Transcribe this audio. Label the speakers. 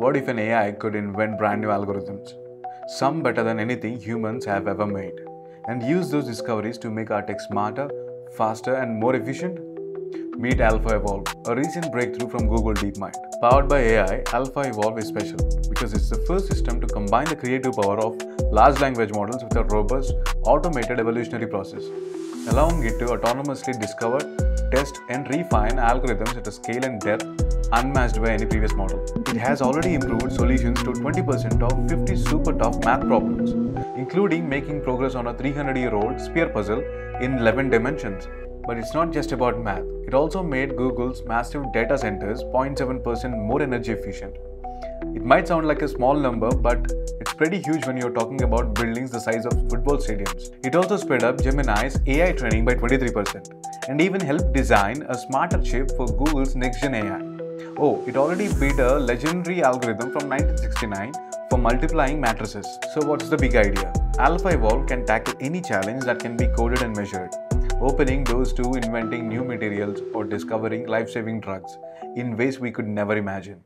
Speaker 1: What if an AI could invent brand new algorithms, some better than anything humans have ever made, and use those discoveries to make our tech smarter, faster, and more efficient? Meet AlphaEvolve, a recent breakthrough from Google DeepMind. Powered by AI, AlphaEvolve is special because it's the first system to combine the creative power of large language models with a robust, automated evolutionary process, allowing it to autonomously discover, test, and refine algorithms at a scale and depth unmatched by any previous model. It has already improved solutions to 20% of 50 super tough math problems, including making progress on a 300 year old sphere puzzle in 11 dimensions. But it's not just about math, it also made Google's massive data centers 0.7% more energy efficient. It might sound like a small number, but it's pretty huge when you're talking about buildings the size of football stadiums. It also sped up Gemini's AI training by 23% and even helped design a smarter chip for Google's next gen AI. Oh, it already beat a legendary algorithm from 1969 for multiplying matrices. So, what's the big idea? AlphaEvolve can tackle any challenge that can be coded and measured, opening doors to inventing new materials or discovering life saving drugs in ways we could never imagine.